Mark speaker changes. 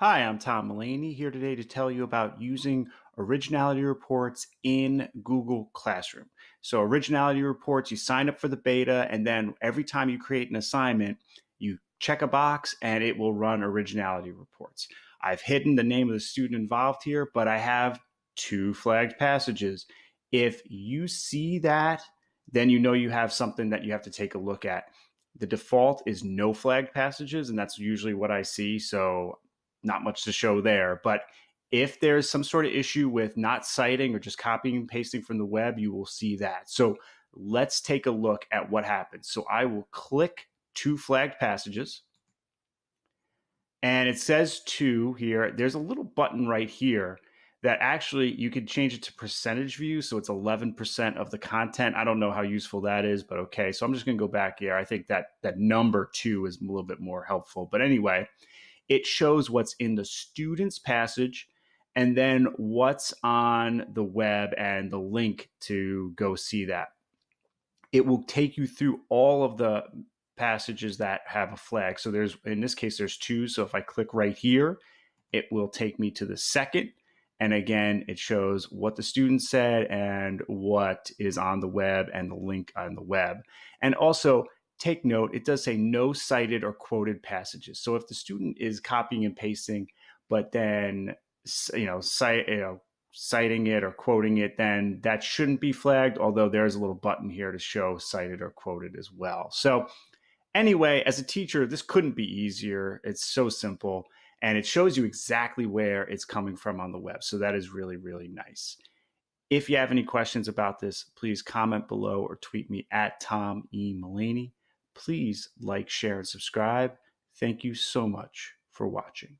Speaker 1: Hi, I'm Tom Mullaney here today to tell you about using originality reports in Google Classroom. So, originality reports, you sign up for the beta, and then every time you create an assignment, you check a box and it will run originality reports. I've hidden the name of the student involved here, but I have two flagged passages. If you see that, then you know you have something that you have to take a look at. The default is no flagged passages, and that's usually what I see. So not much to show there. But if there's some sort of issue with not citing or just copying and pasting from the web, you will see that. So let's take a look at what happens. So I will click two flagged passages. And it says two here. There's a little button right here that actually you could change it to percentage view. So it's 11% of the content. I don't know how useful that is, but okay. So I'm just going to go back here. I think that that number two is a little bit more helpful. But anyway, it shows what's in the student's passage and then what's on the web and the link to go see that. It will take you through all of the passages that have a flag. So there's in this case there's two. So if I click right here, it will take me to the second. And again, it shows what the student said and what is on the web and the link on the web. And also take note, it does say no cited or quoted passages. So if the student is copying and pasting, but then you know, cite, you know, citing it or quoting it, then that shouldn't be flagged. Although there's a little button here to show cited or quoted as well. So anyway, as a teacher, this couldn't be easier. It's so simple, and it shows you exactly where it's coming from on the web. So that is really really nice. If you have any questions about this, please comment below or tweet me at Tom E. Mullaney. Please like, share, and subscribe. Thank you so much for watching.